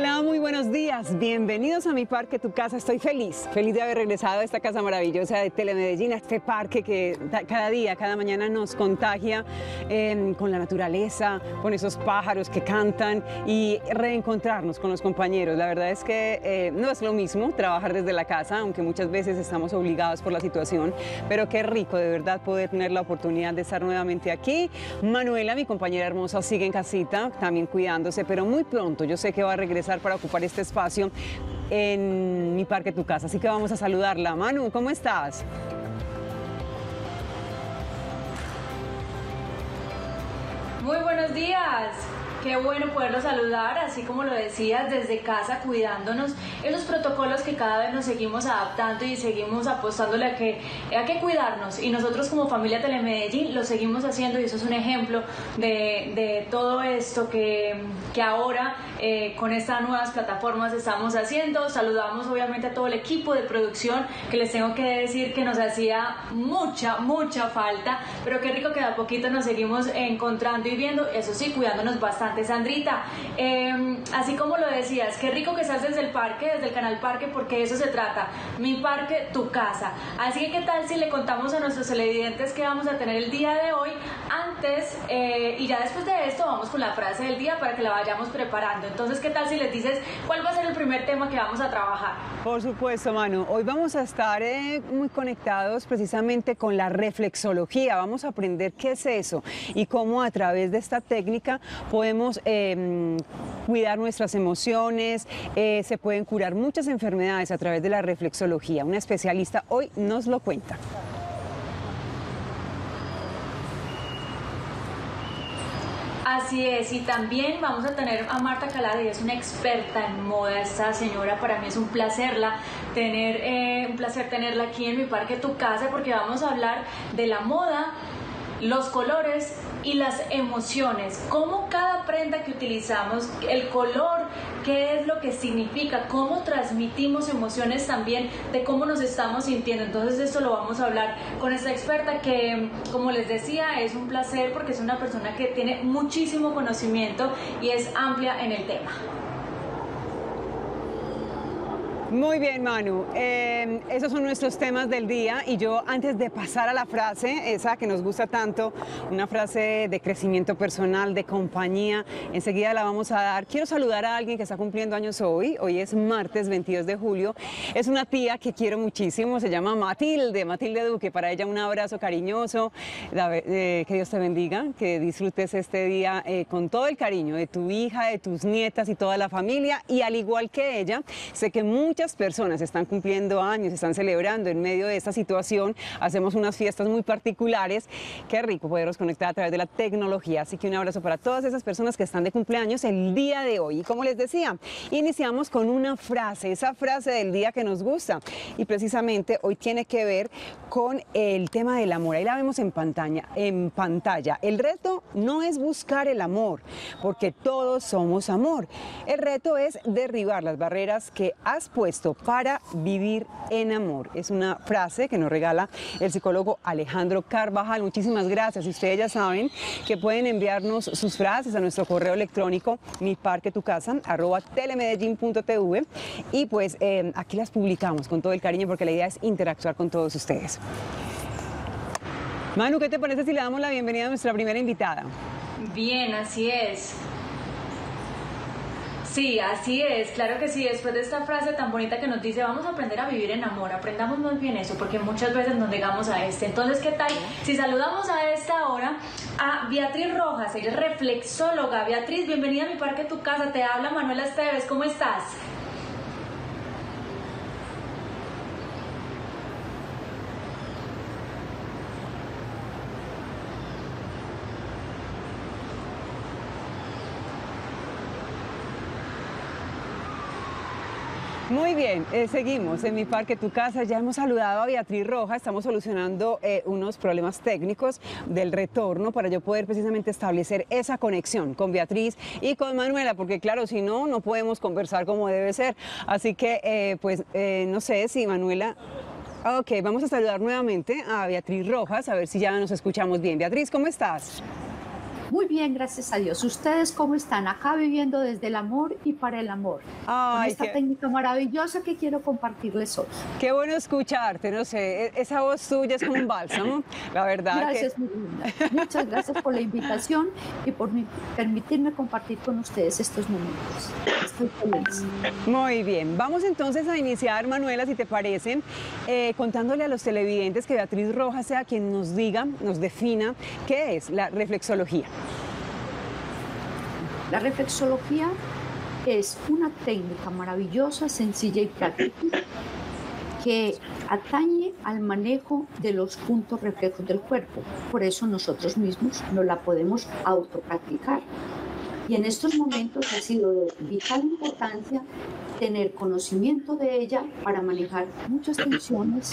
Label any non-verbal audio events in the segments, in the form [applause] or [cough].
Hola, muy buenos días. Bienvenidos a mi parque, tu casa. Estoy feliz, feliz de haber regresado a esta casa maravillosa de Telemedellín, a este parque que cada día, cada mañana nos contagia em, con la naturaleza, con esos pájaros que cantan y reencontrarnos con los compañeros. La verdad es que eh, no es lo mismo trabajar desde la casa, aunque muchas veces estamos obligados por la situación, pero qué rico de verdad poder tener la oportunidad de estar nuevamente aquí. Manuela, mi compañera hermosa, sigue en casita, también cuidándose, pero muy pronto yo sé que va a regresar para ocupar este espacio en mi parque Tu Casa. Así que vamos a saludarla. Manu, ¿cómo estás? Muy buenos días. Qué bueno poderlo saludar, así como lo decías, desde casa, cuidándonos. Esos protocolos que cada vez nos seguimos adaptando y seguimos apostándole a que hay que cuidarnos. Y nosotros como familia Telemedellín lo seguimos haciendo y eso es un ejemplo de, todo esto que, que ahora eh, con estas nuevas plataformas estamos haciendo. Saludamos obviamente a todo el equipo de producción que les tengo que decir que nos hacía mucha, mucha falta, pero qué rico que de a poquito nos seguimos encontrando y viendo, eso sí, cuidándonos bastante Sandrita. Em, así como lo decías, qué rico que estás desde el parque, desde el canal Parque, porque eso se trata. Mi parque, tu casa. Así que, ¿qué tal si le contamos a nuestros televidentes que vamos a tener el día de hoy? Antes, eh, y ya después de esto, vamos con la frase del día para que la vayamos preparando. Entonces, ¿qué tal si les dices cuál va a ser el primer tema que vamos a trabajar? Por supuesto, Manu. Hoy vamos a estar eh, muy conectados precisamente con la reflexología. Vamos a aprender qué es eso y cómo a través de esta técnica podemos Em, cuidar nuestras emociones, eh, se pueden curar muchas enfermedades a través de la reflexología. Una especialista hoy nos lo cuenta. Así es, y también vamos a tener a Marta Calada, y es una experta en moda, esta señora, para mí es un placer, tener, eh, un placer tenerla aquí en mi parque Tu Casa, porque vamos a hablar de la moda, los colores y las emociones, cómo cada prenda que utilizamos, el color, qué es lo que significa, cómo transmitimos emociones también de cómo nos estamos sintiendo. Entonces esto lo vamos a hablar con esta experta que, como les decía, es un placer porque es una persona que tiene muchísimo conocimiento y es amplia en el tema. Muy bien, Manu. Em, esos son nuestros temas del día y yo antes de pasar a la frase, esa que nos gusta tanto, una frase de crecimiento personal, de compañía, enseguida la vamos a dar. Quiero saludar a alguien que está cumpliendo años hoy. Hoy es martes 22 de julio. Es una tía que quiero muchísimo, se llama Matilde, Matilde Duque. Para ella un abrazo cariñoso. Eh, que Dios te bendiga, que disfrutes este día eh, con todo el cariño de tu hija, de tus nietas y toda la familia. Y al igual que ella, sé que muchas muchas personas están cumpliendo años, están celebrando en medio de esta situación. Hacemos unas fiestas muy particulares. Qué rico poderlos conectar a través de la tecnología. Así que un abrazo para todas esas personas que están de cumpleaños el día de hoy. Y como les decía, iniciamos con una frase, esa frase del día que nos gusta. Y precisamente hoy tiene que ver con el tema del amor. Ahí la vemos en pantalla. En pantalla. El reto no es buscar el amor, porque todos somos amor. El reto es derribar las barreras que has puesto para vivir en amor. Es una frase que nos regala el psicólogo Alejandro Carvajal. Muchísimas gracias. Ustedes ya saben que pueden enviarnos sus frases a nuestro correo electrónico mi parque tu casa arroba telemedellín.tv y pues eh, aquí las publicamos con todo el cariño porque la idea es interactuar con todos ustedes. Manu, ¿qué te parece si le damos la bienvenida a nuestra primera invitada? Bien, así es. Sí, así es, claro que sí. Después de esta frase tan bonita que nos dice, vamos a aprender a vivir en amor, aprendamos muy bien eso, porque muchas veces nos negamos a este. Entonces, ¿qué tal? Si saludamos a esta hora a Beatriz Rojas, ella es reflexóloga. Beatriz, bienvenida a mi parque, tu casa. Te habla Manuela Esteves, ¿cómo estás? Bien, eh, seguimos en mi parque, tu casa. Ya hemos saludado a Beatriz Roja, estamos solucionando eh, unos problemas técnicos del retorno para yo poder precisamente establecer esa conexión con Beatriz y con Manuela, porque claro, si no, no podemos conversar como debe ser. Así que, eh, pues, no sé si Manuela Ok, vamos a saludar nuevamente a Beatriz Rojas, a ver si ya nos escuchamos bien. Beatriz, ¿cómo estás? Muy bien, gracias a Dios. ¿Ustedes cómo están? Acá viviendo desde el amor y para el amor. Ay, con esta técnica maravillosa que quiero compartirles hoy. Qué bueno escucharte, no sé, e-, esa voz tuya es como un bálsamo, la verdad. Gracias, Muchas gracias por la invitación y por permitirme compartir con ustedes estos momentos. Estoy feliz. Muy bien, vamos entonces a iniciar, Manuela, si te parece, eh, contándole a los televidentes que Beatriz Rojas sea quien nos diga, nos defina qué es la reflexología. La reflexología es una técnica maravillosa, sencilla y práctica que atañe al manejo de los puntos reflejos del cuerpo. Por eso nosotros mismos no la podemos autopracticar. Y en estos momentos ha sido de vital importancia tener conocimiento de ella para manejar muchas tensiones,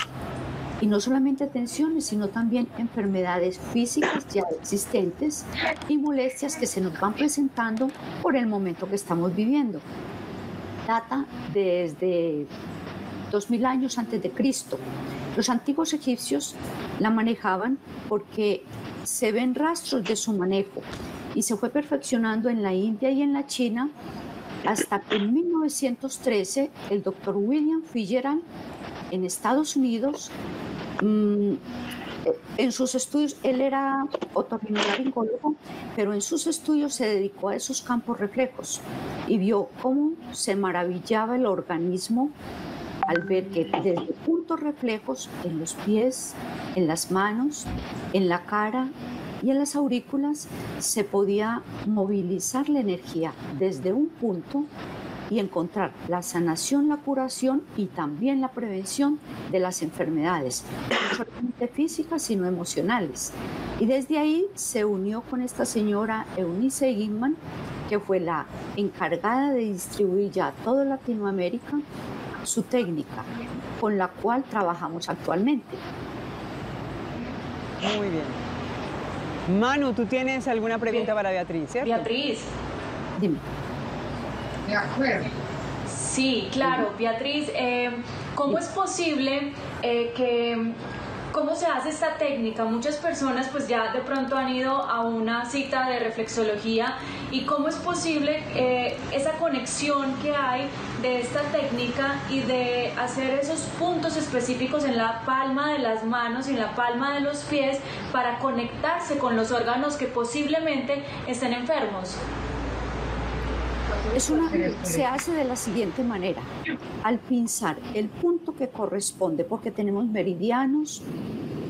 y no solamente tensiones, sino también enfermedades físicas ya existentes y molestias que se nos van presentando por el momento que estamos viviendo. Data desde 2000 años antes de Cristo. Los antiguos egipcios la manejaban porque se ven rastros de su manejo y se fue perfeccionando en la India y en la China hasta que en 1913 el doctor William Fitzgerald en Estados Unidos Mm, en sus estudios, él era otorrinolaringólogo, pero en sus estudios se dedicó a esos campos reflejos y vio cómo se maravillaba el organismo al ver que desde puntos reflejos en los pies, en las manos, en la cara y en las aurículas se podía movilizar la energía desde un punto y encontrar la sanación, la curación y también la prevención de las enfermedades, no solamente físicas, sino emocionales. Y desde ahí se unió con esta señora Eunice Gimman, que fue la encargada de distribuir ya a toda Latinoamérica su técnica, con la cual trabajamos actualmente. Muy bien. Manu, ¿tú tienes alguna pregunta para Beatriz? Beatriz. Dime. De acuerdo. Sí, claro, Beatriz, eh, ¿cómo es posible eh, que ¿Cómo se hace esta técnica? Muchas personas pues ya de pronto han ido a una cita de reflexología y cómo es posible eh, esa conexión que hay de esta técnica y de hacer esos puntos específicos en la palma de las manos y en la palma de los pies para conectarse con los órganos que posiblemente estén enfermos. Se hace de la siguiente manera. Al pinzar el punto que corresponde, porque tenemos meridianos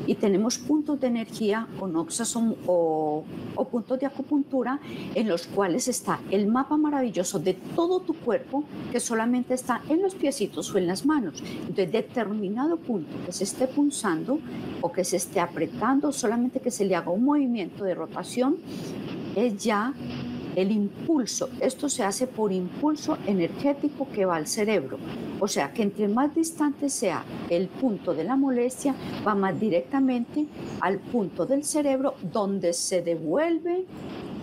y tenemos puntos de energía o noxas o, puntos de acupuntura en los cuales está el mapa maravilloso de todo tu cuerpo que solamente está en los piecitos o en las manos. Entonces, determinado punto que se esté punzando o que se esté apretando, solamente que se le haga un movimiento de rotación, es ya el impulso, esto se hace por impulso energético que va al cerebro. O sea que entre más distante sea el punto de la molestia, va más directamente al punto del cerebro donde se devuelve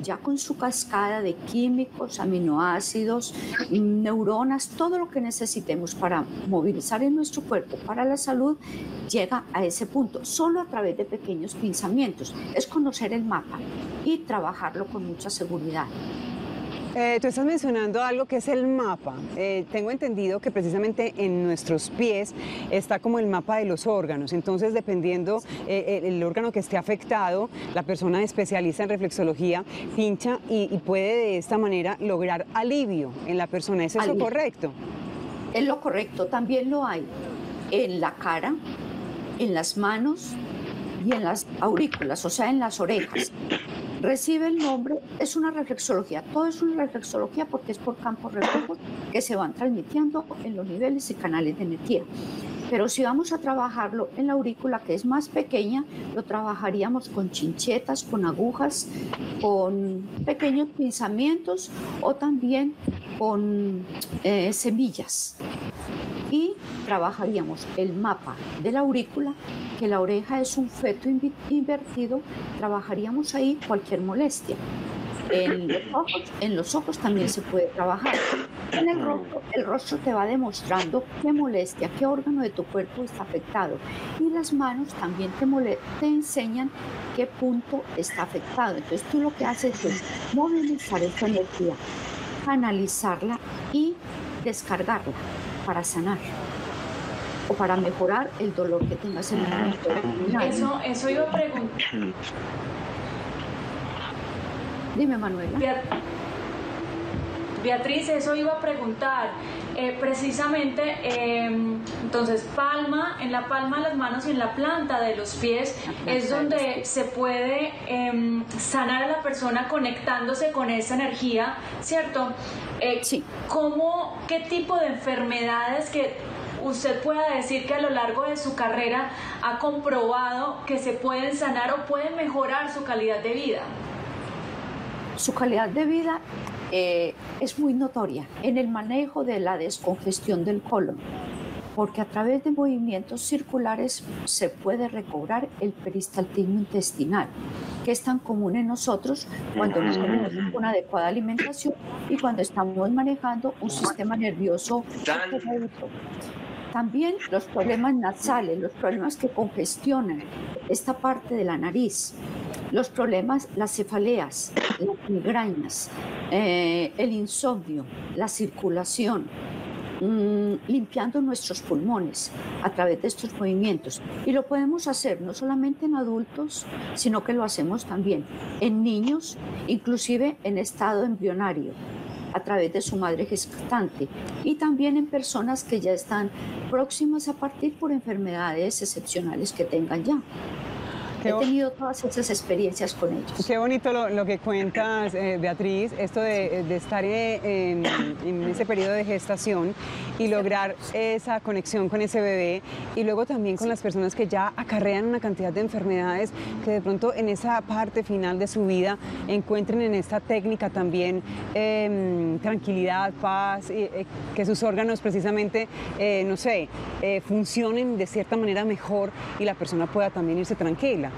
ya con su cascada de químicos, aminoácidos, neuronas, todo lo que necesitemos para movilizar en nuestro cuerpo para la salud, llega a ese punto, solo a través de pequeños pensamientos. Es conocer el mapa y trabajarlo con mucha seguridad. Eh, tú estás mencionando algo que es el mapa. Eh, tengo entendido que precisamente en nuestros pies está como el mapa de los órganos. Entonces, dependiendo eh, el órgano que esté afectado, la persona especialista en reflexología pincha y, puede de esta manera lograr alivio en la persona. ¿Es eso correcto? Es lo correcto. También lo hay en la cara, en las manos y en las aurículas, o sea, en las orejas recibe el nombre, es una reflexología, todo es una reflexología porque es por campos reflejos que se van transmitiendo en los niveles y canales de energía. Pero si vamos a trabajarlo en la aurícula, que es más pequeña, lo trabajaríamos con chinchetas, con agujas, con pequeños pinzamientos o también con eh, semillas. Y trabajaríamos el mapa de la aurícula, que la oreja es un feto invertido, trabajaríamos ahí cualquier molestia. En los ojos, en los ojos también se puede trabajar. En el rostro, el rostro te va demostrando qué molestia, qué órgano de tu cuerpo está afectado. Y las manos también te, te enseñan qué punto está afectado. Entonces tú lo que haces es movilizar esa energía, analizarla y descargarla para sanar o para mejorar el dolor que tengas en el momento. Eso, eso iba a preguntar. [clears throat] Dime, Manuela. Beatriz, eso iba a preguntar. Eh, precisamente, em, entonces, palma, en la palma de las manos y en la planta de los pies es donde se puede em, sanar a la persona conectándose con esa energía, ¿cierto? Eh, sí. ¿Cómo, qué tipo de enfermedades que usted pueda decir que a lo largo de su carrera ha comprobado que se pueden sanar o pueden mejorar su calidad de vida? Su calidad de vida eh, es muy notoria en el manejo de la descongestión del colon, porque a través de movimientos circulares se puede recobrar el peristaltismo intestinal, que es tan común en nosotros cuando no tenemos una adecuada alimentación y cuando estamos manejando un sistema nervioso también los problemas nasales, los problemas que congestionan esta parte de la nariz, los problemas, las cefaleas, las migrañas, eh, el insomnio, la circulación, mm, limpiando nuestros pulmones a través de estos movimientos. Y lo podemos hacer no solamente en adultos, sino que lo hacemos también en niños, inclusive en estado embrionario a través de su madre gestante y también en personas que ya están próximas a partir por enfermedades excepcionales que tengan ya. He tenido todas esas experiencias con ellos. Qué bonito lo, que cuentas, eh, Beatriz, esto de, estar en, ese periodo de gestación y lograr esa conexión con ese bebé y luego también con las personas que ya acarrean una cantidad de enfermedades que de pronto en esa parte final de su vida encuentren en esta técnica también em, tranquilidad, paz, y, eh, que sus órganos precisamente, eh, no sé, funcionen de cierta manera mejor y la persona pueda también irse tranquila.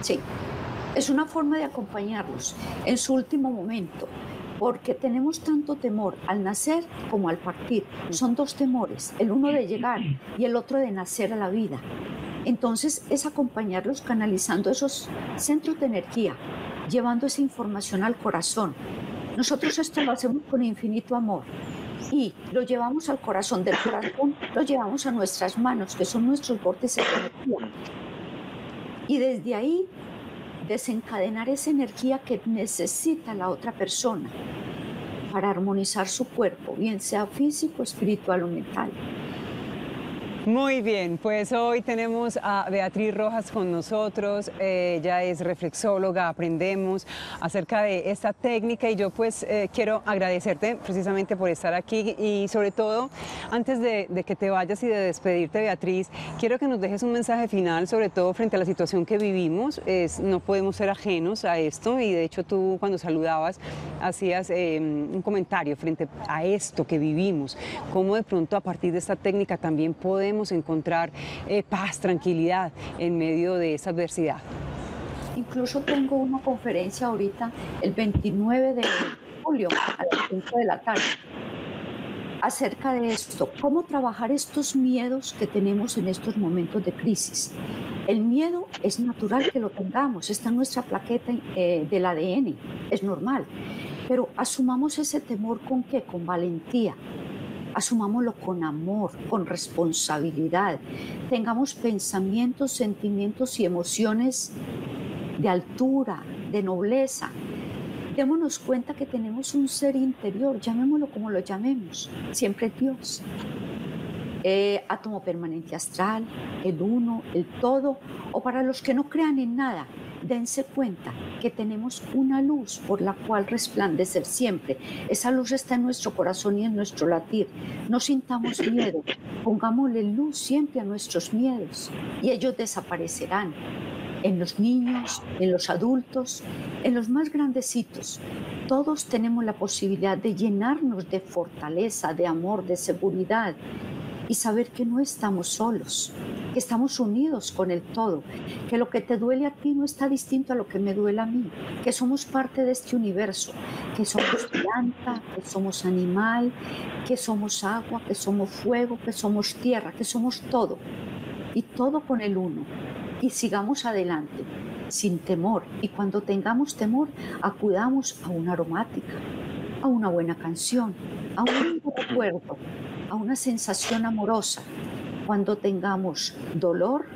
Sí, es una forma de acompañarlos en su último momento, porque tenemos tanto temor al nacer como al partir. Son dos temores, el uno de llegar y el otro de nacer a la vida. Entonces es acompañarlos canalizando esos centros de energía, llevando esa información al corazón. Nosotros esto lo hacemos con infinito amor y lo llevamos al corazón del corazón, lo llevamos a nuestras manos, que son nuestros vórtices de energía y desde ahí desencadenar esa energía que necesita la otra persona para armonizar su cuerpo, bien sea físico, espiritual o mental. Muy bien, pues hoy tenemos a Beatriz Rojas con nosotros, ella es reflexóloga, aprendemos acerca de esta técnica y yo pues eh, quiero agradecerte precisamente por estar aquí y sobre todo antes de, que te vayas y de despedirte Beatriz, quiero que nos dejes un mensaje final sobre todo frente a la situación que vivimos, no podemos ser ajenos a esto y de hecho tú cuando saludabas hacías eh, un comentario frente a esto que vivimos, cómo de pronto a partir de esta técnica también podemos encontrar eh, paz, tranquilidad en medio de esa adversidad. Incluso tengo una conferencia ahorita el 29 de julio a las 5 de la tarde acerca de esto, cómo trabajar estos miedos que tenemos en estos momentos de crisis. El miedo es natural que lo tengamos, está en nuestra plaqueta eh, del ADN, es normal, pero asumamos ese temor con qué, con valentía, asumámoslo con amor, con responsabilidad, tengamos pensamientos, sentimientos y emociones de altura, de nobleza. Démonos cuenta que tenemos un ser interior, llamémoslo como lo llamemos, siempre Dios. Eh, átomo permanente astral, el uno, el todo, o para los que no crean en nada, dense cuenta que tenemos una luz por la cual resplandecer siempre. Esa luz está en nuestro corazón y en nuestro latir. No sintamos miedo, pongámosle luz siempre a nuestros miedos y ellos desaparecerán en los niños, en los adultos, en los más grandecitos. Todos tenemos la posibilidad de llenarnos de fortaleza, de amor, de seguridad y saber que no estamos solos. que estamos unidos con el todo, que lo que te duele a ti no está distinto a lo que me duele a mí, que somos parte de este universo, que somos planta, que somos animal, que somos agua, que somos fuego, que somos tierra, que somos todo, y todo con el uno, y sigamos adelante sin temor, y cuando tengamos temor, acudamos a una aromática, a una buena canción, a un recuerdo, a una sensación amorosa, cuando tengamos dolor,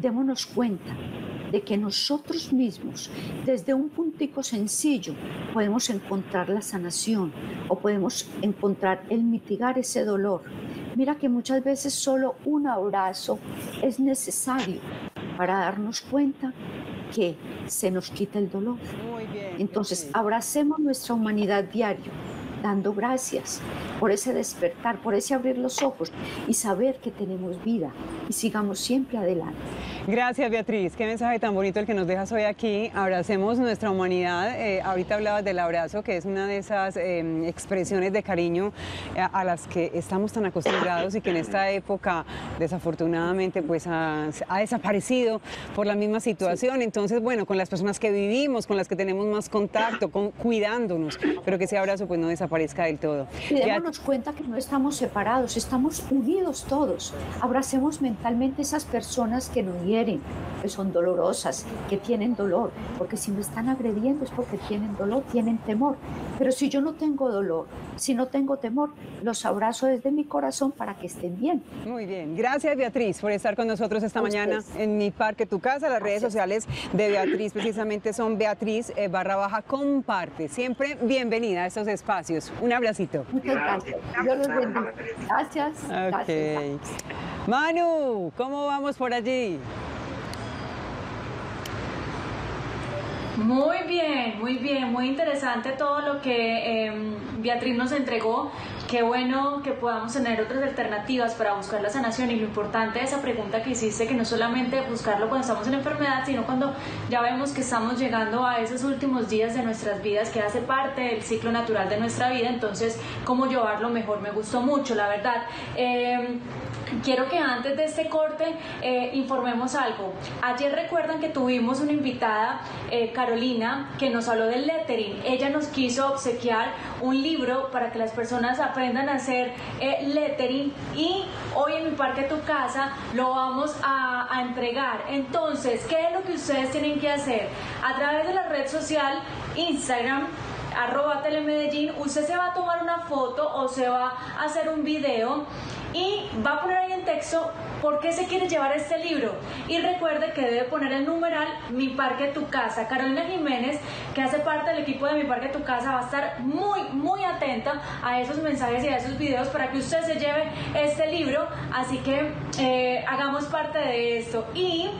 démonos cuenta de que nosotros mismos, desde un puntico sencillo, podemos encontrar la sanación o podemos encontrar el mitigar ese dolor. Mira que muchas veces solo un abrazo es necesario para darnos cuenta que se nos quita el dolor. Entonces, abracemos nuestra humanidad diario dando gracias por ese despertar, por ese abrir los ojos y saber que tenemos vida y sigamos siempre adelante. Gracias Beatriz, qué mensaje tan bonito el que nos dejas hoy aquí. Abracemos nuestra humanidad. Eh, ahorita hablabas del abrazo, que es una de esas em, expresiones de cariño eh, a, las que estamos tan acostumbrados y que en esta época desafortunadamente pues ha, desaparecido por la misma situación. Entonces, bueno, con las personas que vivimos, con las que tenemos más contacto, con, cuidándonos, pero que ese abrazo pues no desaparezca del todo. Y démonos cuenta que no estamos separados, estamos unidos todos. Abracemos mentalmente esas personas que nos hieren, que son dolorosas, que tienen dolor, porque si me están agrediendo es porque tienen dolor, tienen temor. Pero si yo no tengo dolor, si no tengo temor, los abrazo desde mi corazón para que estén bien. Muy bien, gracias Beatriz por estar con nosotros esta mañana en mi parque, tu casa. Las redes sociales de Beatriz precisamente son Beatriz eh, barra baja comparte. Siempre bienvenida a estos espacios. Un abracito. Muchas gracias. Dios los bendiga. Gracias. Okay. Manu, ¿cómo vamos por allí? Muy bien, muy bien, muy interesante todo lo que em, Beatriz nos entregó. Qué bueno que podamos tener otras alternativas para buscar la sanación y lo importante de esa pregunta que hiciste, que no solamente buscarlo cuando estamos en enfermedad, sino cuando ya vemos que estamos llegando a esos últimos días de nuestras vidas, que hace parte del ciclo natural de nuestra vida, entonces cómo llevarlo mejor, me gustó mucho, la verdad. Eh, Quiero que antes de este corte eh, informemos algo. Ayer recuerdan que tuvimos una invitada, eh, Carolina, que nos habló del lettering. Ella nos quiso obsequiar un libro para que las personas aprendan a hacer eh, lettering y hoy en mi parque tu casa lo vamos a, a entregar. Entonces, ¿qué es lo que ustedes tienen que hacer? A través de la red social Instagram arroba telemedellín, usted se va a tomar una foto o se va a hacer un video y va a poner ahí en texto por qué se quiere llevar este libro. Y recuerde que debe poner el numeral Mi Parque Tu Casa. Carolina Jiménez, que hace parte del equipo de Mi Parque Tu Casa, va a estar muy, muy atenta a esos mensajes y a esos videos para que usted se lleve este libro. Así que eh, hagamos parte de esto. Y,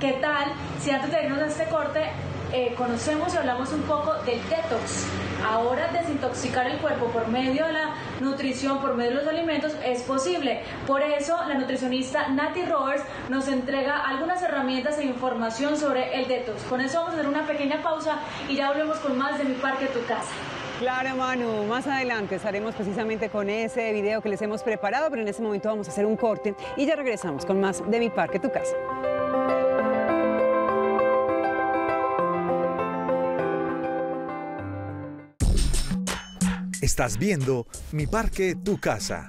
¿qué tal si antes de irnos a este corte eh, conocemos y hablamos un poco del detox? Ahora desintoxicar el cuerpo por medio de la nutrición, por medio de los alimentos, es posible. Por eso la nutricionista Nati Roberts nos entrega algunas herramientas e información sobre el detox. Con eso vamos a hacer una pequeña pausa y ya volvemos con más de Mi Parque Tu Casa. Claro, Manu, más adelante estaremos precisamente con ese video que les hemos preparado, pero en este momento vamos a hacer un corte y ya regresamos con más de Mi Parque Tu Casa. Estás viendo Mi Parque, Tu Casa.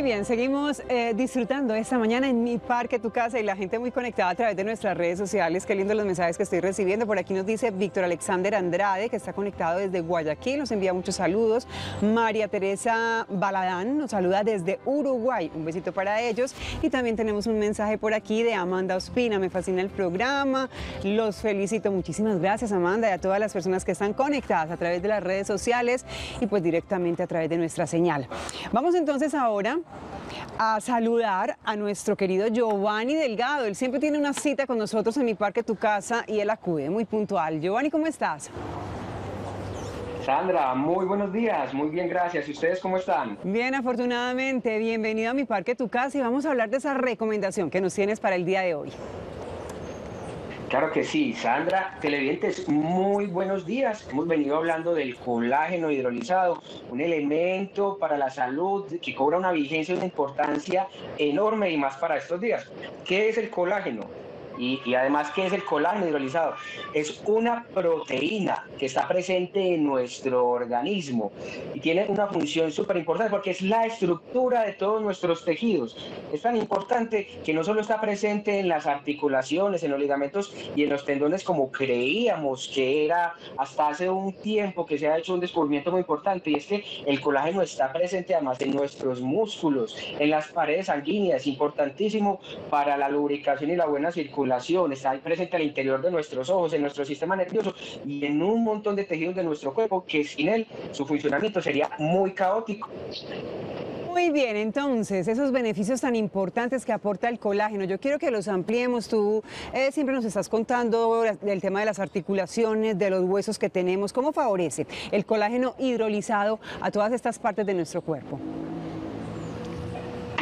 Bien, seguimos eh, disfrutando esta mañana en mi parque, tu casa y la gente muy conectada a través de nuestras redes sociales. Qué lindo los mensajes que estoy recibiendo. Por aquí nos dice Víctor Alexander Andrade, que está conectado desde Guayaquil, nos envía muchos saludos. María Teresa Baladán nos saluda desde Uruguay. Un besito para ellos. Y también tenemos un mensaje por aquí de Amanda Ospina. Me fascina el programa. Los felicito. Muchísimas gracias, Amanda, y a todas las personas que están conectadas a través de las redes sociales y pues directamente a través de nuestra señal. Vamos entonces ahora a saludar a nuestro querido Giovanni Delgado. Él siempre tiene una cita con nosotros en mi parque Tu Casa y él acude muy puntual. Giovanni, ¿cómo estás? Sandra, muy buenos días, muy bien, gracias. ¿Y ustedes cómo están? Bien, afortunadamente. Bienvenido a mi parque, tu casa, y vamos a hablar de esa recomendación que nos tienes para el día de hoy. Claro que sí, Sandra, televidentes, muy buenos días. Hemos venido hablando del colágeno hidrolizado, un elemento para la salud que cobra una vigencia y una importancia enorme y más para estos días. ¿Qué es el colágeno? Y, además, ¿qué es el colágeno hidrolizado? Es una proteína que está presente en nuestro organismo y tiene una función súper importante porque es la estructura de todos nuestros tejidos. Es tan importante que no solo está presente en las articulaciones, en los ligamentos y en los tendones como creíamos que era hasta hace un tiempo que se ha hecho un descubrimiento muy importante y es que el colágeno está presente además en nuestros músculos, en las paredes sanguíneas, importantísimo para la lubricación y la buena circulación está presente al interior de nuestros ojos, en nuestro sistema nervioso y en un montón de tejidos de nuestro cuerpo que sin él su funcionamiento sería muy caótico. Muy bien, entonces, esos beneficios tan importantes que aporta el colágeno, yo quiero que los ampliemos. Tú eh, siempre nos estás contando del tema de las articulaciones, de los huesos que tenemos. ¿Cómo favorece el colágeno hidrolizado a todas estas partes de nuestro cuerpo?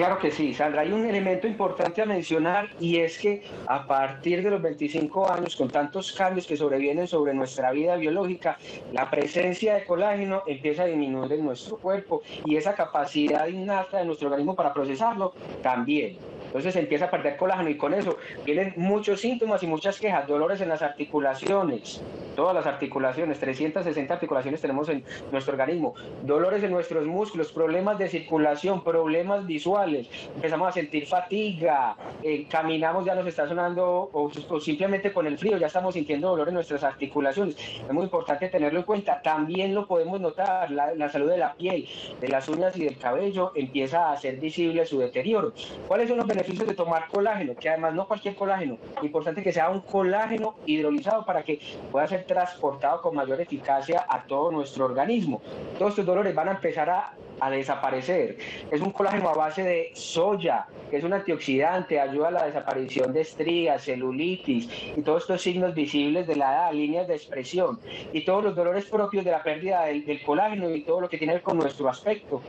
Claro que sí, Sandra. Hay un elemento importante a mencionar y es que a partir de los 25 años, con tantos cambios que sobrevienen sobre nuestra vida biológica, la presencia de colágeno empieza a disminuir en nuestro cuerpo y esa capacidad innata de nuestro organismo para procesarlo también. Entonces empieza a perder colágeno y con eso vienen muchos síntomas y muchas quejas, dolores en las articulaciones, todas las articulaciones, 360 articulaciones tenemos en nuestro organismo, dolores en nuestros músculos, problemas de circulación, problemas visuales, empezamos a sentir fatiga, eh, caminamos ya nos está sonando o, simplemente con el frío ya estamos sintiendo dolor en nuestras articulaciones. Es muy importante tenerlo en cuenta. También lo podemos notar, la, la salud de la piel, de las uñas y del cabello empieza a ser visible su deterioro. ¿Cuáles son los beneficios de tomar colágeno, que además no cualquier colágeno, importante que sea un colágeno hidrolizado para que pueda ser transportado con mayor eficacia a todo nuestro organismo. Todos estos dolores van a empezar a, a desaparecer. Es un colágeno a base de soya, que es un antioxidante, ayuda a la desaparición de estrías, celulitis y todos estos signos visibles de la edad, líneas de expresión y todos los dolores propios de la pérdida del, del colágeno y todo lo que tiene que ver con nuestro aspecto.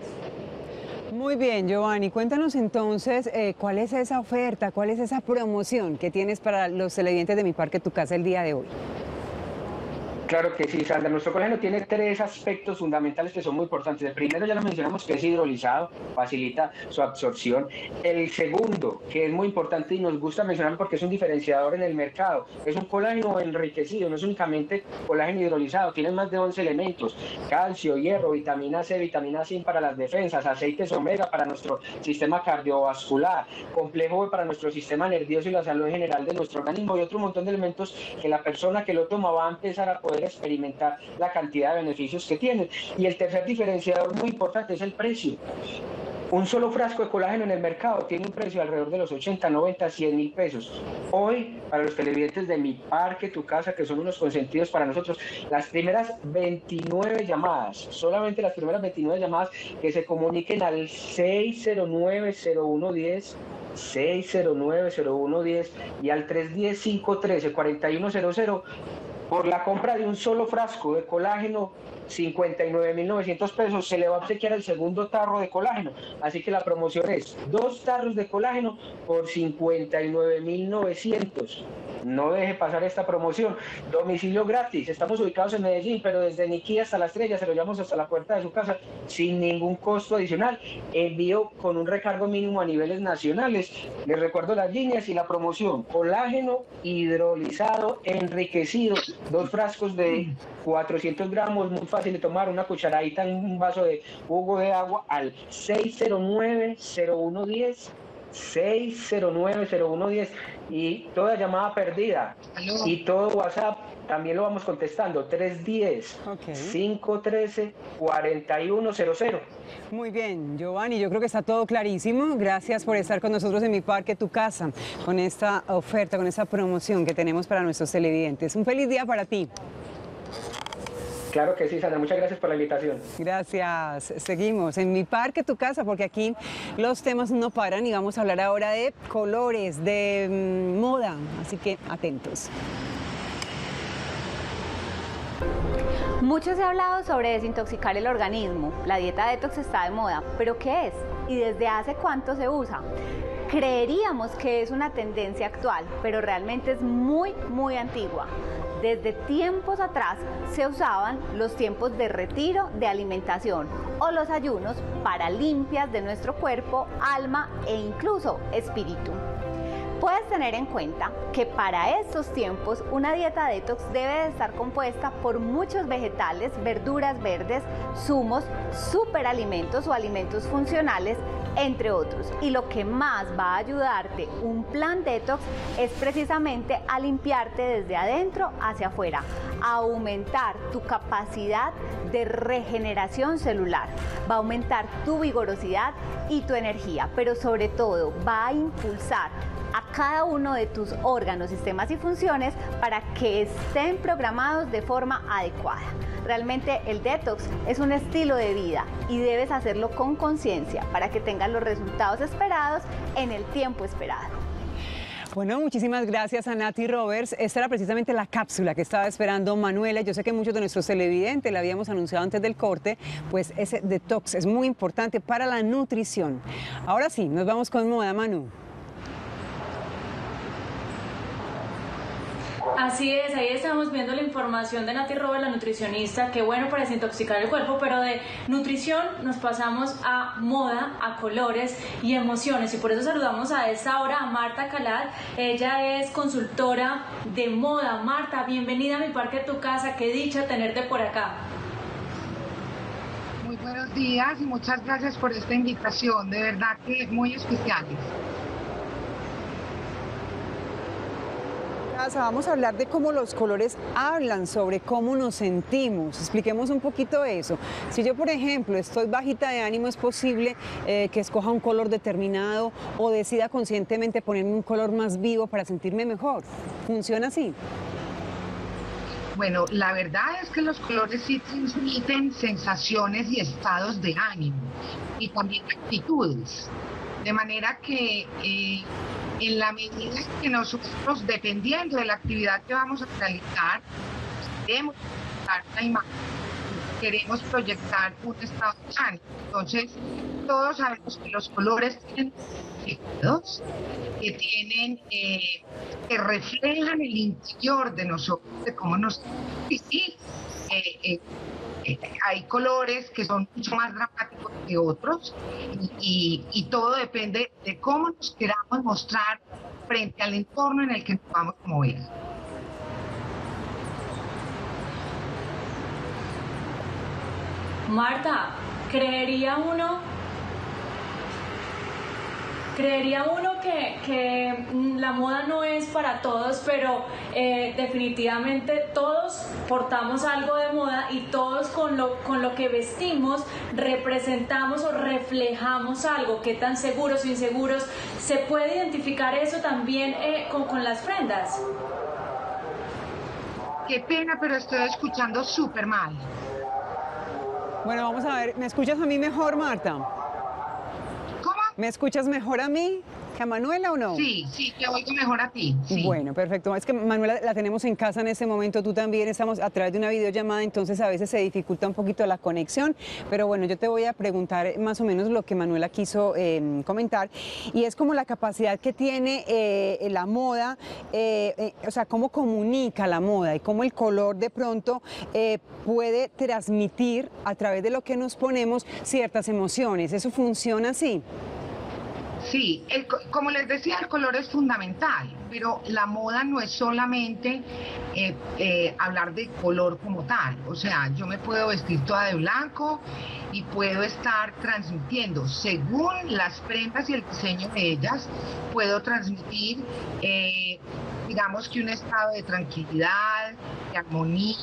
Muy bien, Giovanni. Cuéntanos entonces eh, cuál es esa oferta, cuál es esa promoción que tienes para los televidentes de Mi Parque Tu Casa el día de hoy. Claro que sí, Sandra. Nuestro colágeno tiene tres aspectos fundamentales que son muy importantes. El primero ya lo mencionamos que es hidrolizado, facilita su absorción. El segundo, que es muy importante y nos gusta mencionar porque es un diferenciador en el mercado, es un colágeno enriquecido, no es únicamente colágeno hidrolizado, tiene más de 11 elementos, calcio, hierro, vitamina C, vitamina C para las defensas, aceites omega para nuestro sistema cardiovascular, complejo para nuestro sistema nervioso y la salud general de nuestro organismo y otro montón de elementos que la persona que lo toma va a empezar a poder experimentar la cantidad de beneficios que tienen. Y el tercer diferenciador muy importante es el precio. Un solo frasco de colágeno en el mercado tiene un precio alrededor de los 80, 90, 100 mil pesos. Hoy, para los televidentes de mi parque, tu casa, que son unos consentidos para nosotros, las primeras 29 llamadas, solamente las primeras 29 llamadas que se comuniquen al 609-0110 609-0110 y al 310-513-4100 por la compra de un solo frasco de colágeno 59.900 pesos, se le va a obsequiar el segundo tarro de colágeno. Así que la promoción es dos tarros de colágeno por 59.900. No deje pasar esta promoción. Domicilio gratis. Estamos ubicados en Medellín, pero desde Niquí hasta la estrella se lo llevamos hasta la puerta de su casa sin ningún costo adicional. Envío con un recargo mínimo a niveles nacionales. Les recuerdo las líneas y la promoción. Colágeno hidrolizado enriquecido. Dos frascos de 400 gramos, muy fácil de tomar, una cucharadita en un vaso de jugo de agua al 609-0110. 609-0110 y toda llamada perdida y todo WhatsApp también lo vamos contestando 310-513-4100. Muy bien, Giovanni, yo creo que está todo clarísimo. Gracias por estar con nosotros en mi parque, tu casa, con esta oferta, con esta promoción que tenemos para nuestros televidentes. Un feliz día para ti. Claro que sí, Sandra. Muchas gracias por la invitación. Gracias. Seguimos en mi parque, tu casa, porque aquí los temas no paran y vamos a hablar ahora de colores, de mm, moda. Así que atentos. Mucho se ha hablado sobre desintoxicar el organismo. La dieta detox está de moda, pero ¿qué es? ¿Y desde hace cuánto se usa? Creeríamos que es una tendencia actual, pero realmente es muy, muy antigua. Desde tiempos atrás se usaban los tiempos de retiro de alimentación o los ayunos para limpias de nuestro cuerpo, alma e incluso espíritu. Puedes tener en cuenta que para estos tiempos una dieta detox debe de estar compuesta por muchos vegetales, verduras verdes, zumos, superalimentos o alimentos funcionales entre otros. Y lo que más va a ayudarte un plan detox es precisamente a limpiarte desde adentro hacia afuera, a aumentar tu capacidad de regeneración celular, va a aumentar tu vigorosidad y tu energía, pero sobre todo va a impulsar a cada uno de tus órganos, sistemas y funciones para que estén programados de forma adecuada. Realmente el detox es un estilo de vida y debes hacerlo con conciencia para que tengas los resultados esperados en el tiempo esperado. Bueno, muchísimas gracias a Nati Roberts. Esta era precisamente la cápsula que estaba esperando Manuela. Yo sé que muchos de nuestros televidentes la habíamos anunciado antes del corte, pues ese detox es muy importante para la nutrición. Ahora sí, nos vamos con moda, Manu. Así es, ahí estamos viendo la información de Nati Robert, la nutricionista, que bueno para desintoxicar el cuerpo, pero de nutrición nos pasamos a moda, a colores y emociones. Y por eso saludamos a esta hora a Marta Calat. Ella es consultora de moda. Marta, bienvenida a mi parque, tu casa. Qué dicha tenerte por acá. Muy buenos días y muchas gracias por esta invitación. De verdad que muy especiales. Vamos a hablar de cómo los colores hablan sobre cómo nos sentimos. Expliquemos un poquito eso. Si yo, por ejemplo, estoy bajita de ánimo, es posible eh, que escoja un color determinado o decida conscientemente ponerme un color más vivo para sentirme mejor. ¿Funciona así? Bueno, la verdad es que los colores sí transmiten sensaciones y estados de ánimo y también actitudes. De manera que eh, en la medida que nosotros, dependiendo de la actividad que vamos a realizar, queremos proyectar una imagen, queremos proyectar un estado ánimo. Entonces, todos sabemos que los colores tienen efectos que tienen, eh, que reflejan el interior de nosotros, de cómo nos... Sí, eh, eh, hay colores que son mucho más dramáticos que otros y, todo depende de cómo nos queramos mostrar frente al entorno en el que nos vamos a mover. Marta, ¿creería uno Creería uno que, la moda no es para todos, pero eh, definitivamente todos portamos algo de moda y todos con lo, con lo que vestimos representamos o reflejamos algo. ¿Qué tan seguros o inseguros? ¿Se puede identificar eso también eh, con, con las prendas? Qué pena, pero estoy escuchando súper mal. Bueno, vamos a ver, ¿me escuchas a mí mejor, Marta? ¿Me escuchas mejor a mí? A Manuela o no? Sí, sí, te oigo mejor a ti. Bueno, perfecto. Es que Manuela la tenemos en casa en este momento, tú también estamos a través de una videollamada, entonces a veces se dificulta un poquito la conexión, pero bueno, yo te voy a preguntar más o menos lo que Manuela quiso em, comentar y es como la capacidad que tiene eh, la moda, eh, eh, o sea, cómo comunica la moda y cómo el color de pronto puede transmitir a través de lo que nos ponemos ciertas emociones. ¿Eso funciona así? Sí, como les decía, el color es fundamental, pero la moda no es solamente eh, eh, hablar de color como tal. O sea, yo me puedo vestir toda de blanco y puedo estar transmitiendo, según las prendas y el diseño de ellas, puedo transmitir, eh, digamos que un estado de tranquilidad, de armonía,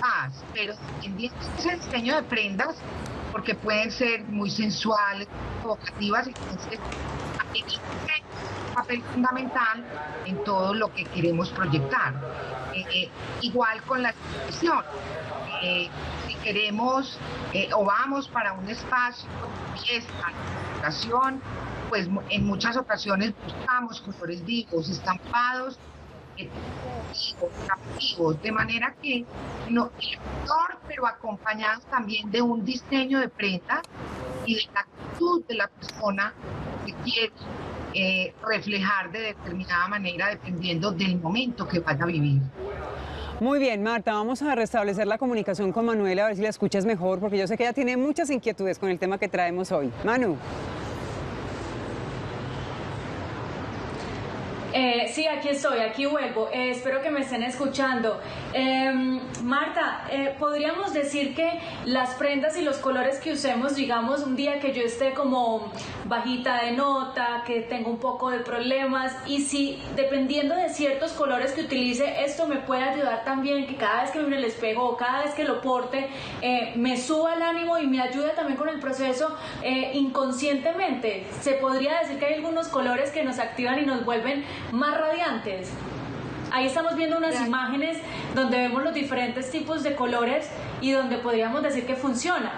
paz, pero en ese diseño de prendas porque pueden ser muy sensuales, provocativas, entonces papel fundamental en todo lo que queremos proyectar. Eh, eh, igual con la expresión. Eh, si queremos o vamos para un espacio fiesta, educación, pues en muchas ocasiones buscamos colores vivos, estampados, de manera que no, el autor, pero acompañado también de un diseño de prenda y de la actitud de la persona que quiere eh, reflejar de determinada manera dependiendo del momento que vaya a vivir. Muy bien, Marta, vamos a restablecer la comunicación con Manuela a ver si la escuchas mejor, porque yo sé que ella tiene muchas inquietudes con el tema que traemos hoy. Manu. Eh, sí, aquí estoy, aquí vuelvo. Eh, espero que me estén escuchando. Em, Marta, eh, podríamos decir que las prendas y los colores que usemos, digamos, un día que yo esté como bajita de nota, que tengo un poco de problemas, y si dependiendo de ciertos colores que utilice, esto me puede ayudar también, que cada vez que me el espejo o cada vez que lo porte, me suba el ánimo y me ayude también con el proceso inconscientemente. Se podría decir que hay algunos colores que nos activan y nos vuelven más radiantes. Ahí estamos viendo unas imágenes donde vemos los diferentes tipos de colores y donde podríamos decir que funciona.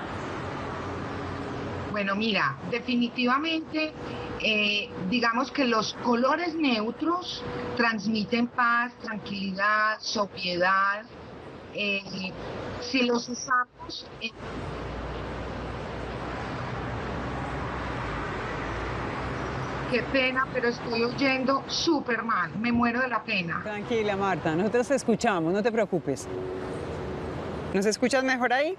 Bueno, mira, definitivamente, eh, digamos que los colores neutros transmiten paz, tranquilidad, sobriedad. Eh, si los usamos qué pena, pero estoy oyendo súper mal, me muero de la pena. Tranquila, Marta, nosotros te escuchamos, no te preocupes. ¿Nos escuchas mejor ahí?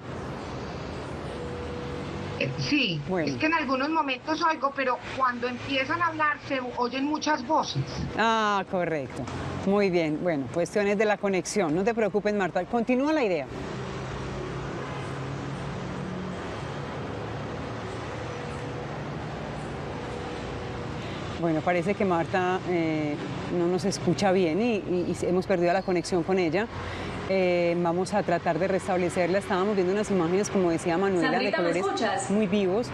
Eh, sí, es que en algunos momentos oigo, pero cuando empiezan a hablar se oyen muchas voces. Ah, correcto. Muy bien. Bueno, cuestiones de la conexión. No te preocupes, Marta. Continúa la idea. Bueno, parece que Marta eh, no nos escucha bien y, hemos perdido la conexión con ella. Eh, vamos a tratar de restablecerla. Estábamos viendo unas imágenes, como decía Manuela, de colores muy vivos.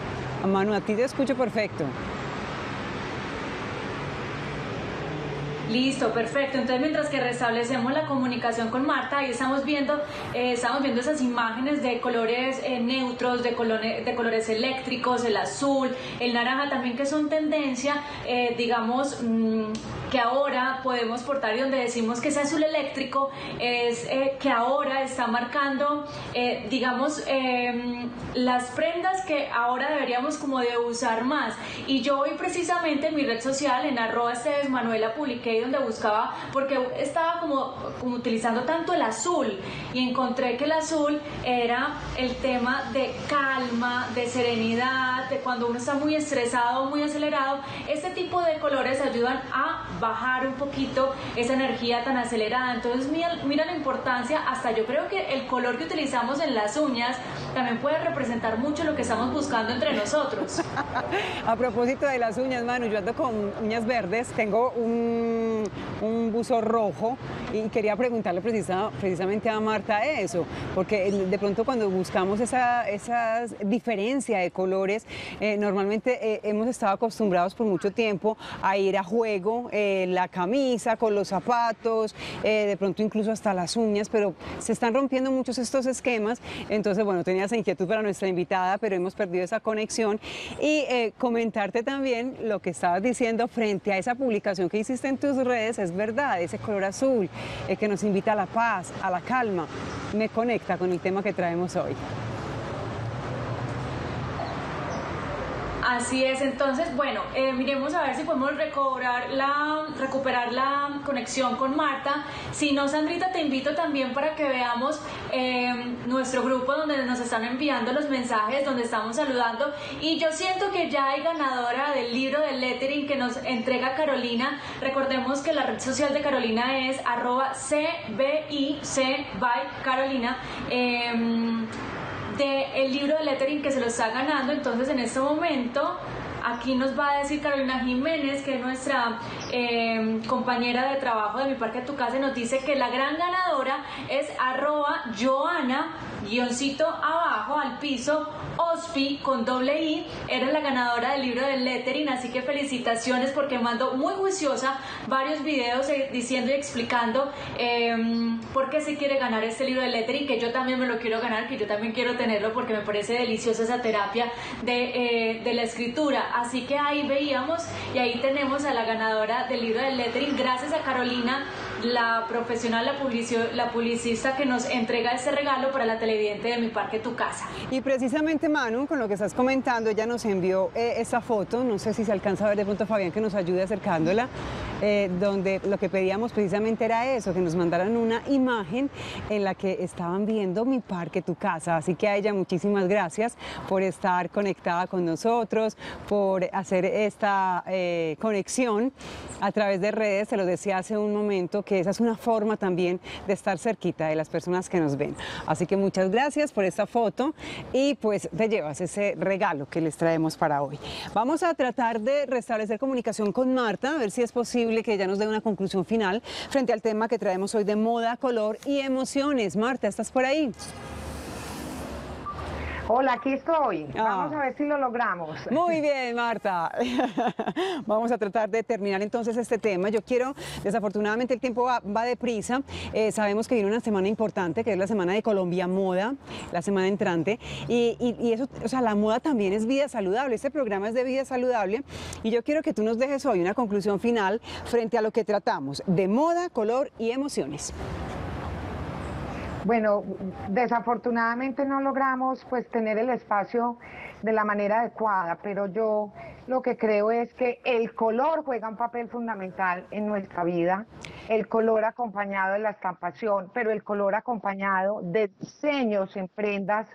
Manu, a ti te escucho perfecto. Listo, perfecto. Entonces, mientras que restablecemos la comunicación con Marta, ahí estamos viendo, eh, estamos viendo esas imágenes de colores eh, neutros, de, colores, de colores eléctricos, el azul, el naranja también, que son tendencia, eh, digamos, mm, que ahora podemos portar y donde decimos que ese azul eléctrico es que ahora está marcando, digamos, em, las prendas que ahora deberíamos como de usar más. Y yo hoy precisamente en mi red social, en arroba Manuela, publiqué donde buscaba, porque estaba como, utilizando tanto el azul y encontré que el azul era el tema de calma, de serenidad, de cuando uno está muy estresado, muy acelerado. Este tipo de colores ayudan a bajar un poquito esa energía tan acelerada. Entonces mira, mira la importancia, hasta yo creo que el color que utilizamos en las uñas también puede representar mucho lo que estamos buscando entre nosotros. [laughs] a propósito de las uñas, Manu, yo ando con uñas verdes, tengo un un, buzo rojo y quería preguntarle precisamente a Marta eso, porque de pronto cuando buscamos esa, esa diferencia de colores, eh, normalmente eh, hemos estado acostumbrados por mucho tiempo a ir a juego, eh, la camisa con los zapatos, de pronto incluso hasta las uñas, pero se están rompiendo muchos estos esquemas, entonces bueno, tenía esa inquietud para nuestra invitada, pero hemos perdido esa conexión. Y comentarte también lo que estabas diciendo frente a esa publicación que hiciste en tus redes es verdad, ese color azul que nos invita a la paz, a la calma, me conecta con el tema que traemos hoy. Así es, entonces, bueno, eh, miremos a ver si podemos recobrar la, recuperar la conexión con Marta. Si no, Sandrita, te invito también para que veamos eh, nuestro grupo donde nos están enviando los mensajes, donde estamos saludando. Y yo siento que ya hay ganadora del libro de lettering que nos entrega Carolina. Recordemos que la red social de Carolina es arroba CBIC by Carolina. Em, del libro de lettering que se lo está ganando. Entonces, en este momento, aquí nos va a decir Carolina Jiménez, que es nuestra eh, compañera de trabajo de Mi Parque a Tu Casa, nos dice que la gran ganadora es arroba Joana guioncito abajo al piso, OSPI con doble I, eres la ganadora del libro de lettering, así que felicitaciones porque mando muy juiciosa varios videos eh, diciendo y explicando em, por qué se quiere ganar este libro de lettering, que yo también me lo quiero ganar, que yo también quiero tenerlo porque me parece deliciosa esa terapia de, eh, de la escritura. Así que ahí veíamos y ahí tenemos a la ganadora del libro de lettering, gracias a Carolina la profesional, la, la publicista que nos entrega este regalo para la televidente de Mi Parque Tu Casa. Y precisamente Manu, con lo que estás comentando, ella nos envió eh, esa foto, no sé si se alcanza a ver de pronto Fabián que nos ayude acercándola, eh, donde lo que pedíamos precisamente era eso, que nos mandaran una imagen en la que estaban viendo Mi Parque Tu Casa. Así que a ella muchísimas gracias por estar conectada con nosotros, por hacer esta eh, conexión a través de redes, se lo decía hace un momento, que esa es una forma también de estar cerquita de las personas que nos ven. Así que muchas gracias por esta foto y pues te llevas ese regalo que les traemos para hoy. Vamos a tratar de restablecer comunicación con Marta, a ver si es posible que ella nos dé una conclusión final frente al tema que traemos hoy de moda, color y emociones. Marta, ¿estás por ahí? Hola, aquí estoy. Vamos ah. a ver si lo logramos. Muy [laughs] bien, Marta. [laughs] Vamos a tratar de terminar entonces este tema. Yo quiero, desafortunadamente el tiempo va, deprisa. Eh, sabemos que viene una semana importante, que es la semana de Colombia Moda, la semana entrante. Y, y, eso, o sea, la moda también es vida saludable. Este programa es de vida saludable. Y yo quiero que tú nos dejes hoy una conclusión final frente a lo que tratamos de moda, color y emociones. Bueno, desafortunadamente no logramos pues tener el espacio de la manera adecuada, pero yo lo que creo es que el color juega un papel fundamental en nuestra vida, el color acompañado de la estampación, pero el color acompañado de diseños en prendas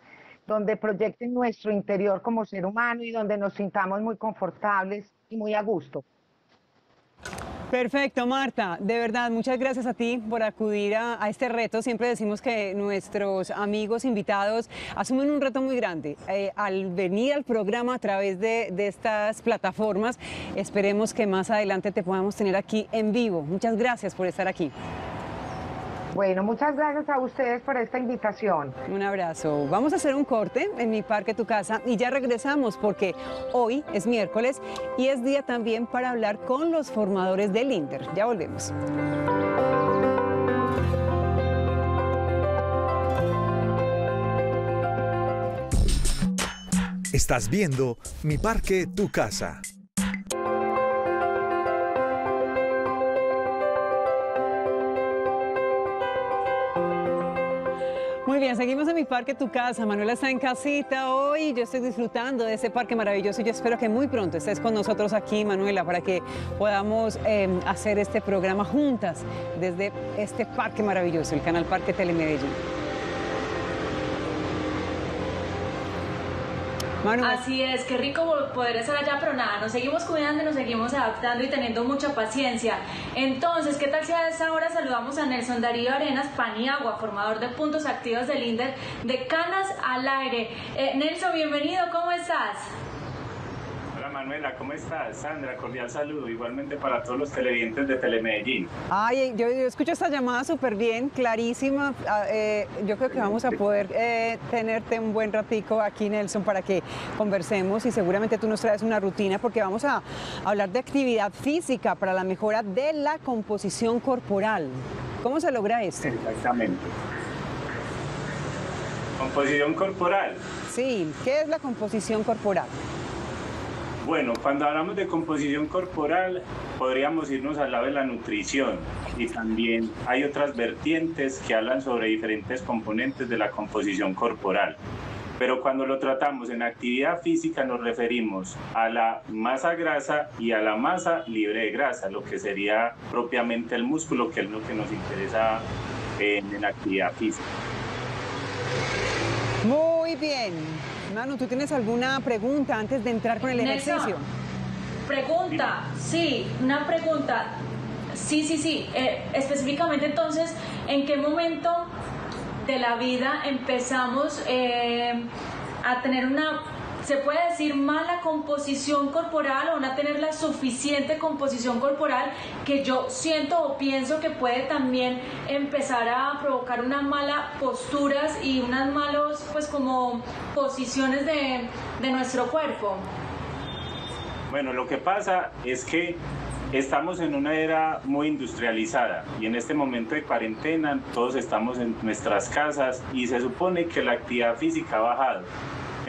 donde proyecten nuestro interior como ser humano y donde nos sintamos muy confortables y muy a gusto. Perfecto, Marta. De verdad, muchas gracias a ti por acudir a, este reto. Siempre decimos que nuestros amigos invitados asumen un reto muy grande. Eh, al venir al programa a través de, de estas plataformas, esperemos que más adelante te podamos tener aquí en vivo. Muchas gracias por estar aquí. Bueno, muchas gracias a ustedes por esta invitación. Un abrazo. Vamos a hacer un corte en mi parque Tu Casa y ya regresamos porque hoy es miércoles y es día también para hablar con los formadores del Inter. Ya volvemos. Estás viendo Mi Parque Tu Casa. Seguimos en mi parque Tu Casa. Manuela está en casita hoy. Yo estoy disfrutando de ese parque maravilloso yo espero que muy pronto estés con nosotros aquí, Manuela, para que podamos em, hacer este programa juntas desde este parque maravilloso, el canal Parque Telemedellín. Así es, qué rico poder estar allá, pero nada, nos seguimos cuidando, nos seguimos adaptando y teniendo mucha paciencia. Entonces, ¿qué tal si a esta hora saludamos a Nelson Darío Arenas Paniagua, formador de puntos activos del INDER de Canas al Aire? Eh, Nelson, bienvenido, ¿cómo estás? Manuela, ¿cómo estás? Sandra, cordial saludo, igualmente para todos los televidentes de Telemedellín. Ay, yo, escucho esta llamada súper bien, clarísima. Ah, eh, yo creo que vamos a poder eh, tenerte un buen ratico aquí, Nelson, para que conversemos y seguramente tú nos traes una rutina porque vamos a hablar de actividad física para la mejora de la composición corporal. ¿Cómo se logra esto? Exactamente. Composición corporal. Sí, ¿qué es la composición corporal? Bueno, cuando hablamos de composición corporal, podríamos irnos al lado de la nutrición y también hay otras vertientes que hablan sobre diferentes componentes de la composición corporal. Pero cuando lo tratamos en actividad física nos referimos a la masa grasa y a la masa libre de grasa, lo que sería propiamente el músculo, que es lo que nos interesa en, en actividad física. Muy bien. Manu, ¿tú tienes alguna pregunta antes de entrar con el ejercicio? Pregunta, sí, una pregunta. Sí, sí, sí. Eh, específicamente entonces, ¿en qué momento de la vida empezamos eh, a tener una se puede decir mala composición corporal o no tener la suficiente composición corporal que yo siento o pienso que puede también empezar a provocar unas malas posturas y unas malos pues como posiciones de, de nuestro cuerpo. Bueno, lo que pasa es que Estamos en una era muy industrializada y en este momento de cuarentena todos estamos en nuestras casas y se supone que la actividad física ha bajado.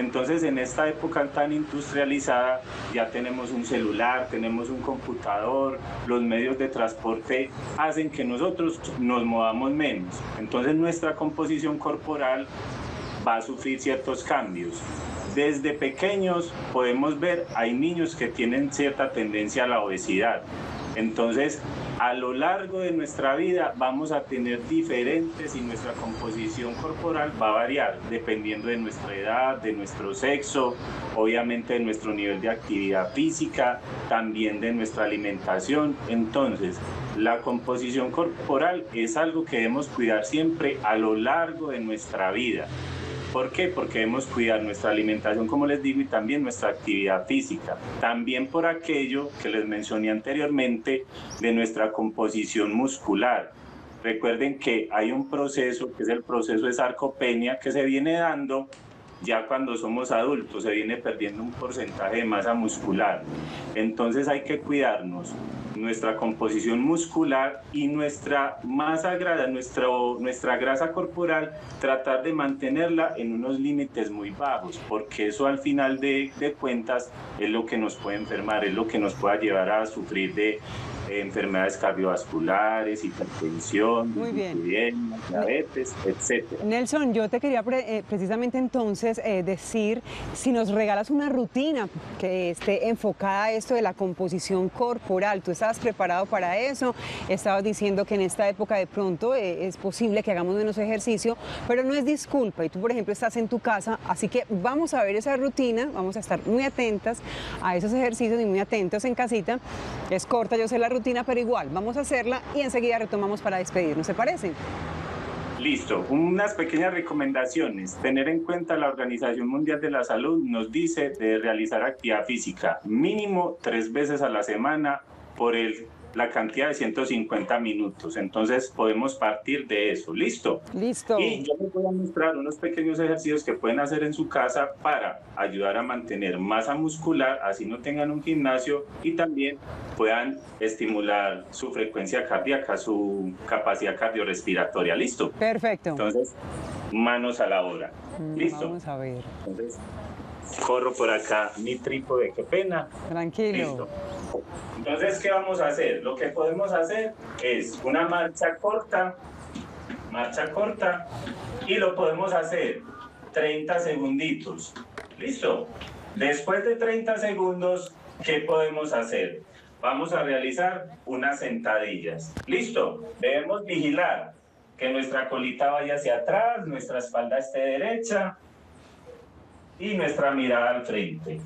Entonces en esta época tan industrializada ya tenemos un celular, tenemos un computador, los medios de transporte hacen que nosotros nos movamos menos. Entonces nuestra composición corporal va a sufrir ciertos cambios. Desde pequeños podemos ver, hay niños que tienen cierta tendencia a la obesidad. Entonces, a lo largo de nuestra vida vamos a tener diferentes y nuestra composición corporal va a variar dependiendo de nuestra edad, de nuestro sexo, obviamente de nuestro nivel de actividad física, también de nuestra alimentación. Entonces, la composición corporal es algo que debemos cuidar siempre a lo largo de nuestra vida. ¿Por qué? Porque debemos cuidar nuestra alimentación, como les digo, y también nuestra actividad física. También por aquello que les mencioné anteriormente de nuestra composición muscular. Recuerden que hay un proceso, que es el proceso de sarcopenia, que se viene dando ya cuando somos adultos, se viene perdiendo un porcentaje de masa muscular. Entonces hay que cuidarnos nuestra composición muscular y nuestra masa grasa, nuestro, nuestra grasa corporal, tratar de mantenerla en unos límites muy bajos, porque eso al final de, de cuentas es lo que nos puede enfermar, es lo que nos puede llevar a sufrir de enfermedades cardiovasculares, hipertensión, Muy bien. diabetes, etc. Nelson, yo te quería eh, precisamente entonces eh, decir si nos regalas una rutina que esté enfocada a esto de la composición corporal. ¿Tú estabas preparado para eso? Estabas diciendo que en esta época de pronto eh, es posible que hagamos menos ejercicio, pero no es disculpa. Y tú, por ejemplo, estás en tu casa, así que vamos a ver esa rutina, vamos a estar muy atentas a esos ejercicios y muy atentos en casita. Es corta, yo sé la rutina, pero igual, vamos a hacerla y enseguida retomamos para despedirnos, ¿se parece? Listo, unas pequeñas recomendaciones. Tener en cuenta la Organización Mundial de la Salud nos dice de realizar actividad física mínimo tres veces a la semana por el la cantidad de 150 minutos. Entonces podemos partir de eso. ¿Listo? Listo. Y yo les voy a mostrar unos pequeños ejercicios que pueden hacer en su casa para ayudar a mantener masa muscular, así no tengan un gimnasio y también puedan estimular su frecuencia cardíaca, su capacidad cardiorrespiratoria. ¿Listo? Perfecto. Entonces, manos a la obra. Mm, ¿Listo? Vamos a ver. Entonces, corro por acá mi trípode, qué pena. Tranquilo. Listo. Entonces, ¿qué vamos a hacer? Lo que podemos hacer es una marcha corta, marcha corta, y lo podemos hacer 30 segunditos. ¿Listo? Después de 30 segundos, ¿qué podemos hacer? Vamos a realizar unas sentadillas. ¿Listo? Debemos vigilar que nuestra colita vaya hacia atrás, nuestra espalda esté derecha y nuestra mirada al frente.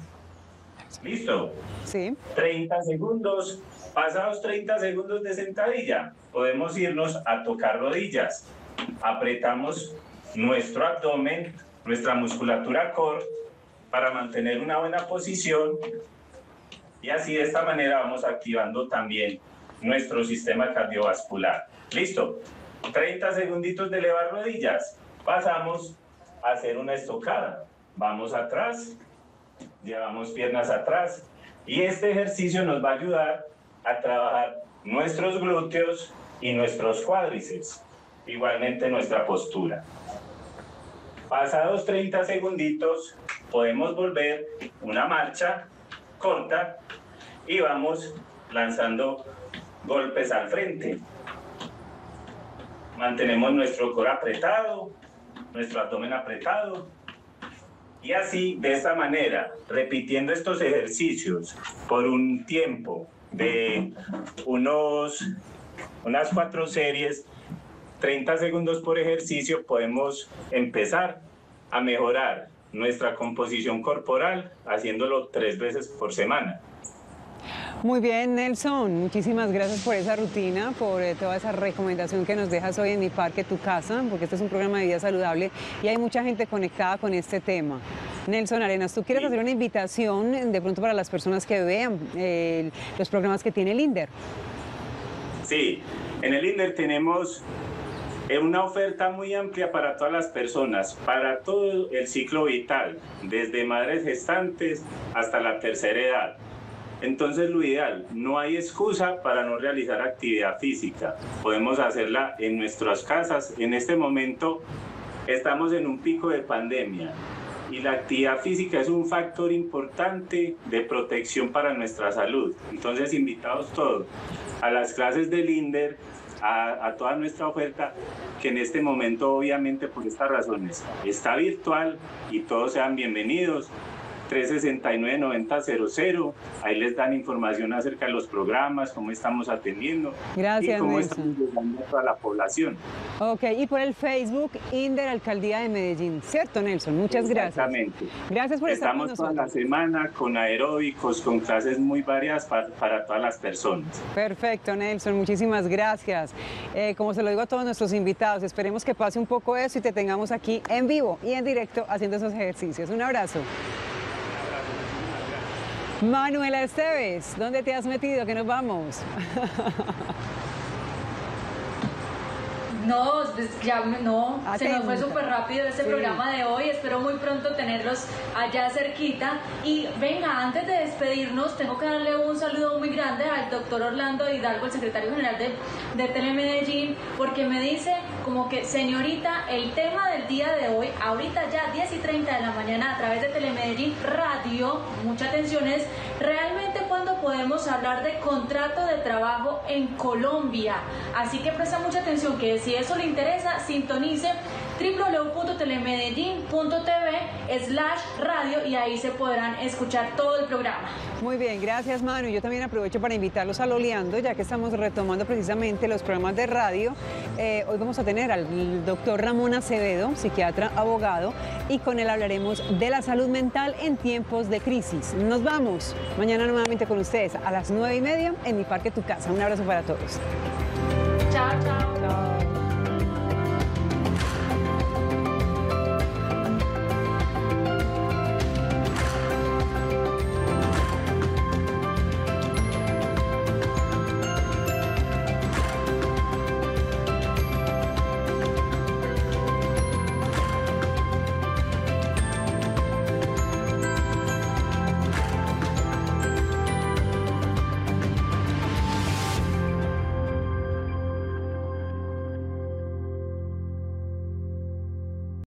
¿Listo? Sí. 30 segundos. Pasados 30 segundos de sentadilla, podemos irnos a tocar rodillas. Apretamos nuestro abdomen, nuestra musculatura core, para mantener una buena posición. Y así de esta manera vamos activando también nuestro sistema cardiovascular. Listo. 30 segunditos de elevar rodillas. Pasamos a hacer una estocada. Vamos atrás, llevamos piernas atrás y este ejercicio nos va a ayudar a trabajar nuestros glúteos y nuestros cuádriceps, igualmente nuestra postura. Pasados 30 segunditos podemos volver una marcha corta y vamos lanzando golpes al frente. Mantenemos nuestro core apretado, nuestro abdomen apretado y así, de esta manera, repitiendo estos ejercicios por un tiempo de unos, unas cuatro series, 30 segundos por ejercicio, podemos empezar a mejorar nuestra composición corporal haciéndolo tres veces por semana. Muy bien, Nelson. Muchísimas gracias por esa rutina, por eh, toda esa recomendación que nos dejas hoy en Mi Parque, Tu Casa, porque este es un programa de vida saludable y hay mucha gente conectada con este tema. Nelson Arenas, ¿tú quieres hacer una invitación de pronto para las personas que vean eh, los programas que tiene el INDER? Sí, en el INDER tenemos eh, una oferta muy amplia para todas las personas, para todo el ciclo vital, desde madres gestantes hasta la tercera edad. Entonces lo ideal, no hay excusa para no realizar actividad física. Podemos hacerla en nuestras casas. En este momento estamos en un pico de pandemia y la actividad física es un factor importante de protección para nuestra salud. Entonces, invitados todos a las clases del INDER, a, a, toda nuestra oferta, que en este momento, obviamente, por estas razones, está virtual y todos sean bienvenidos. 369-9000. Ahí les dan información acerca de los programas, cómo estamos atendiendo Gracias, y cómo Nelson. estamos llegando a toda la población. Ok, y por el Facebook, Inder Alcaldía de Medellín, ¿cierto, Nelson? Muchas gracias. Exactamente. Gracias por estar Estamos con toda la semana con aeróbicos, con clases muy variadas para, para todas las personas. Perfecto, Nelson, muchísimas gracias. Eh, como se lo digo a todos nuestros invitados, esperemos que pase un poco eso y te tengamos aquí en vivo y en directo haciendo esos ejercicios. Un abrazo. Manuela Esteves, ¿dónde te has metido? Que nos vamos. [laughs] No, pues ya me- no, se nos fue súper rápido este Sí. programa de hoy. Espero muy pronto tenerlos allá cerquita. Y venga, antes de despedirnos, tengo que darle un saludo muy grande al doctor Orlando Hidalgo, el secretario general de, de Telemedellín, porque me dice como que, señorita, el tema del día de hoy, ahorita ya 10 y 30 de la mañana a través de Telemedellín Radio, mucha atención es realmente cuando podemos hablar de contrato de trabajo en Colombia. Así que presta mucha atención que si eso le interesa, sintonice www.telemedellín.tv slash radio y ahí se podrán escuchar todo el programa. Muy bien, gracias Manu. Yo también aprovecho para invitarlos a Loleando, ya que estamos retomando precisamente los programas de radio. Eh, hoy vamos a tener al doctor Ramón Acevedo, psiquiatra, abogado, y con él hablaremos de la salud mental en tiempos de crisis. Nos vamos mañana nuevamente con ustedes a las nueve y media en mi parque Tu Casa. Un abrazo para todos. Chao, chao.